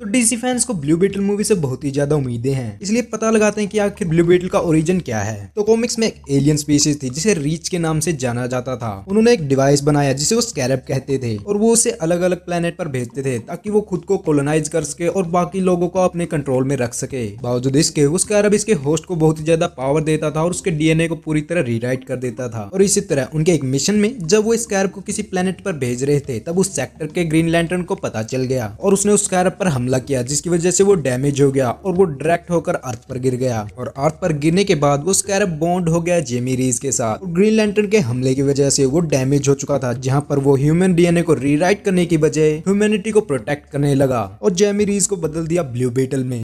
तो DC fans को blue battle movie से बहुत ही ज़्यादा उम्मीदें हैं। इसलिए पता लगाते हैं कि आखिर ब्लू बेटल का ओरिजिन क्या है। तो कॉमिक्स में एक एलियन स्पीसीज थी, जिसे रीच के नाम से जाना जाता था। उन्होंने एक डिवाइस बनाया, जिसे वो स्कैरब कहते थे, और वो उसे अलग अलग प्लेनेट पर भेजते थे, ताकि वो खुद को कोलोनाइज कर सके और बाकी लोगों को अपने कंट्रोल में रख सके। बावजूद इसके, वो स्कैरब इसके होस्ट को बहुत ही ज़्यादा पावर देता था और उसके डीएनए को पूरी तरह रीराइट कर देता था। और इसी तरह उनके एक मिशन में, जब वो स्कैरब को किसी प्लेनेट पर भेज रहे थे, तब उस सेक्टर के ग्रीन लैंटर्न को पता चल गया, और उसने उस स्कैरब पर हमला किया, जिसकी वजह से वो डैमेज हो गया और वो डायरेक्ट होकर अर्थ पर गिर गया। और अर्थ पर गिरने के बाद वो स्कैरब बॉन्ड हो गया जेमी रीज के साथ। ग्रीन लैंटर्न के हमले की वजह से वो डैमेज हो चुका था, जहाँ पर वो ह्यूमन डीएनए को रीराइट करने की बजाय ह्यूमेनिटी को प्रोटेक्ट करने लगा और जेमी रीज को बदल दिया ब्लू बेटल में।